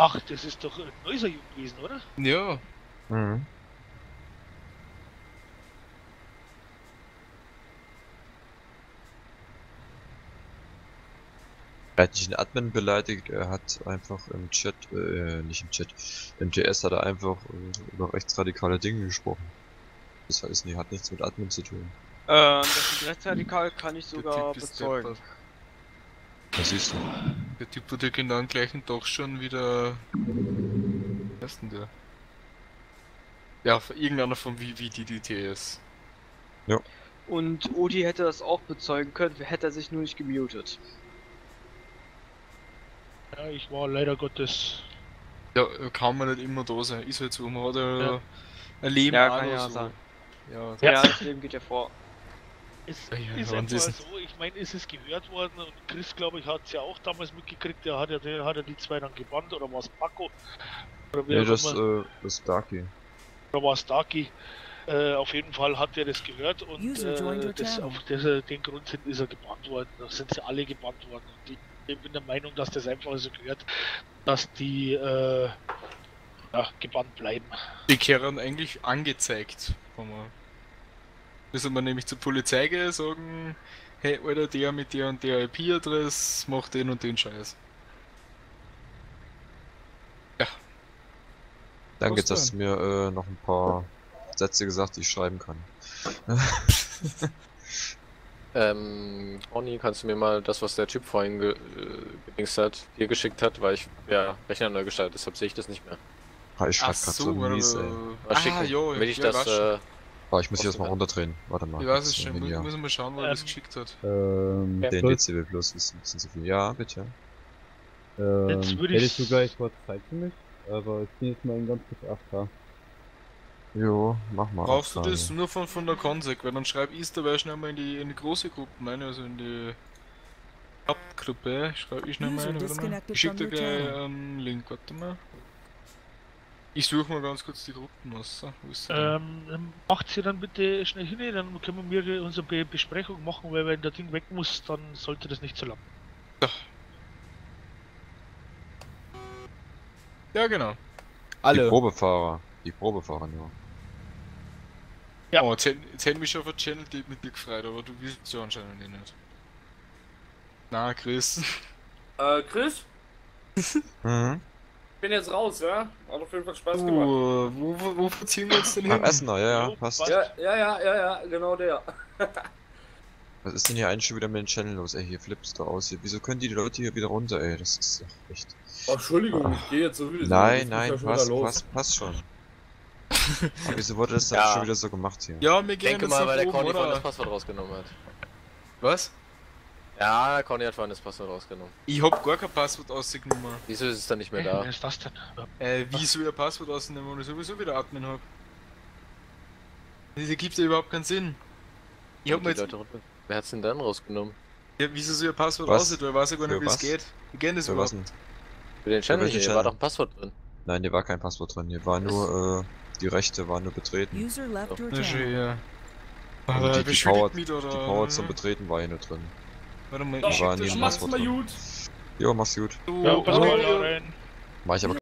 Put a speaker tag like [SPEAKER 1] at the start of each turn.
[SPEAKER 1] Ach, das ist doch ein Neuser Jugend gewesen, oder?
[SPEAKER 2] Ja,
[SPEAKER 3] Mhm. Er hat nicht den Admin beleidigt, er hat einfach im Chat, äh, nicht im Chat, im TS hat er einfach äh, über rechtsradikale Dinge gesprochen. Das heißt, nee, hat nichts mit Admin zu tun.
[SPEAKER 4] Ähm, das ist rechtsradikal kann ich sogar
[SPEAKER 2] ist
[SPEAKER 4] bezeugen.
[SPEAKER 3] Das siehst du.
[SPEAKER 2] Der Typ wurde genau am gleichen Tag schon wieder. Was ist denn der? Ja, irgendeiner von VVDDTS.
[SPEAKER 4] Und Odi hätte das auch bezeugen können, hätte er sich nur nicht gemutet.
[SPEAKER 1] Ja, ich war leider Gottes.
[SPEAKER 2] Ja, kann man nicht immer da sein. Ist halt so, man hat ja,
[SPEAKER 1] Ja.
[SPEAKER 2] ein Leben
[SPEAKER 4] Ja, kann ja
[SPEAKER 2] so.
[SPEAKER 4] sein.
[SPEAKER 2] Ja,
[SPEAKER 1] Ja.
[SPEAKER 4] Ja, das Leben geht ja vor.
[SPEAKER 1] Es
[SPEAKER 2] Ja,
[SPEAKER 1] ist einfach so, ich meine, ist es gehört worden und Chris, glaube ich, hat es ja auch damals mitgekriegt, der hat ja, der hat ja die zwei dann gebannt, oder war es Paco? Oder
[SPEAKER 3] Nee, das, äh, das ist Darky.
[SPEAKER 1] oder war es Darky? Äh, auf jeden Fall hat er das gehört und äh, das, auf das, den Grund sind, ist er gebannt worden. Da sind sie alle gebannt worden. Und ich, ich bin der Meinung, dass das einfach so gehört, dass die äh, ja, gebannt bleiben.
[SPEAKER 2] Die kehren eigentlich angezeigt. Wenn man müssen wir nämlich zur Polizei gehen, sagen, hey Alter, der mit der und der IP-Adresse macht den und den Scheiß.
[SPEAKER 3] Danke,
[SPEAKER 2] Was
[SPEAKER 3] dass du mir äh, noch ein paar Sätze gesagt, die ich schreiben kann.
[SPEAKER 5] Ähm, Ronny, kannst du mir mal das, was der Typ vorhin ge äh, hat, dir geschickt hat, weil ich ja Rechner neu gestartet, deshalb sehe ich das nicht mehr.
[SPEAKER 3] Ah, ich schreib
[SPEAKER 2] Ach
[SPEAKER 3] grad so,
[SPEAKER 2] so,
[SPEAKER 3] mies, ey.
[SPEAKER 2] ah,
[SPEAKER 5] schicken,
[SPEAKER 2] ja,
[SPEAKER 5] damit ich
[SPEAKER 2] ja,
[SPEAKER 5] das, äh,
[SPEAKER 3] Ah, ich muss hier
[SPEAKER 5] Was
[SPEAKER 3] das mal
[SPEAKER 5] denn?
[SPEAKER 3] runterdrehen. Warte mal.
[SPEAKER 2] Ich weiß es schon,
[SPEAKER 3] ja.
[SPEAKER 2] muss mal schauen, wo er das
[SPEAKER 1] Ähm,
[SPEAKER 2] geschickt hat.
[SPEAKER 6] Ähm,
[SPEAKER 5] Ja.
[SPEAKER 3] Den DCW Plus ist ein bisschen zu viel. Ja, bitte.
[SPEAKER 6] ähm,
[SPEAKER 1] Jetzt würde
[SPEAKER 6] hättest
[SPEAKER 1] ich-
[SPEAKER 6] du gleich kurz Zeit für mich? Aber ich bin jetzt mal in ganz kurz 8K.
[SPEAKER 3] Jo, mach mal.
[SPEAKER 2] Brauchst du das nur von, von der Consec, weil dann schreib ich dabei schnell mal in die, in die große Gruppe rein, also in die Hauptgruppe. Schreib ich schnell mal mal. Ich schick dir gleich einen Link, warte mal. Ich suche mal ganz kurz die Gruppen aus. So, wo ist sie denn?
[SPEAKER 1] Ähm, dann macht sie dann bitte schnell hin, dann können wir unsere Be Besprechung machen, weil wenn der Ding weg muss, dann sollte das nicht so lang.
[SPEAKER 2] Ja, genau.
[SPEAKER 3] Die Probefahrer. Die Probefahrer nur.
[SPEAKER 1] Ja.
[SPEAKER 2] Oh, jetzt, jetzt hätte mich schon auf ein Channel Date mit dir gefreut, aber du willst ja anscheinend eh nicht. Na, Chris.
[SPEAKER 7] Äh, Chris,
[SPEAKER 3] Mhm.
[SPEAKER 7] Ich bin jetzt raus, ja? Hat auf jeden Fall Spaß gemacht.
[SPEAKER 2] Uh, wo, wo, wo verziehen wir uns denn
[SPEAKER 3] Am
[SPEAKER 2] hin?
[SPEAKER 3] Essener, ja, ja, passt.
[SPEAKER 7] Ja, ja, ja, ja, ja, genau der.
[SPEAKER 3] Was ist denn hier eigentlich schon wieder mit dem Channel los? Ey, hier flippst du aus. Hier. Wieso können die Leute hier wieder runter, ey? Das ist doch echt.
[SPEAKER 7] Oh, Entschuldigung, ich gehe jetzt so wieder.
[SPEAKER 3] Nein, nein,
[SPEAKER 7] ja schon
[SPEAKER 3] passt, passt, passt schon. Aber wieso wurde das dann
[SPEAKER 5] Ja.
[SPEAKER 3] schon wieder so gemacht hier?
[SPEAKER 2] Ja,
[SPEAKER 5] Ich
[SPEAKER 2] gehen
[SPEAKER 5] denke mal, weil der Conny vorhin das? Passwort rausgenommen hat.
[SPEAKER 2] Was?
[SPEAKER 5] Ja, Conny hat vorhin das Passwort rausgenommen.
[SPEAKER 2] Ich hab gar kein Passwort ausgenommen.
[SPEAKER 5] Wieso ist es dann nicht mehr
[SPEAKER 1] Wer
[SPEAKER 5] da?
[SPEAKER 1] ist das denn?
[SPEAKER 2] Äh, wie soll ich ein Passwort ausnehmen, wenn ich sowieso wieder Admin hab? Das ergibt ja überhaupt keinen Sinn. Ich hab mir jetzt.
[SPEAKER 5] Wer hat's denn dann rausgenommen?
[SPEAKER 2] Ja, wieso soll ein Passwort
[SPEAKER 3] Was?
[SPEAKER 2] aussehen? Ich weiß ja gar nicht, wie es geht. Wie geht das überhaupt?
[SPEAKER 3] denn?
[SPEAKER 5] Für den Channel hier, war doch ein Passwort drin.
[SPEAKER 3] Nein, hier war kein Passwort drin. Hier war nur, äh, die Rechte waren nur betreten.
[SPEAKER 8] User left your channel.
[SPEAKER 2] ja.
[SPEAKER 3] Also
[SPEAKER 2] Aber
[SPEAKER 3] die, die, Power, die Power zum Betreten war hier nur drin.
[SPEAKER 2] Warte mal, ich schon
[SPEAKER 7] Mach's mal gut.
[SPEAKER 3] Jo, mach's gut.
[SPEAKER 2] so.
[SPEAKER 1] Ja, pass mal rein.
[SPEAKER 3] Mach ich aber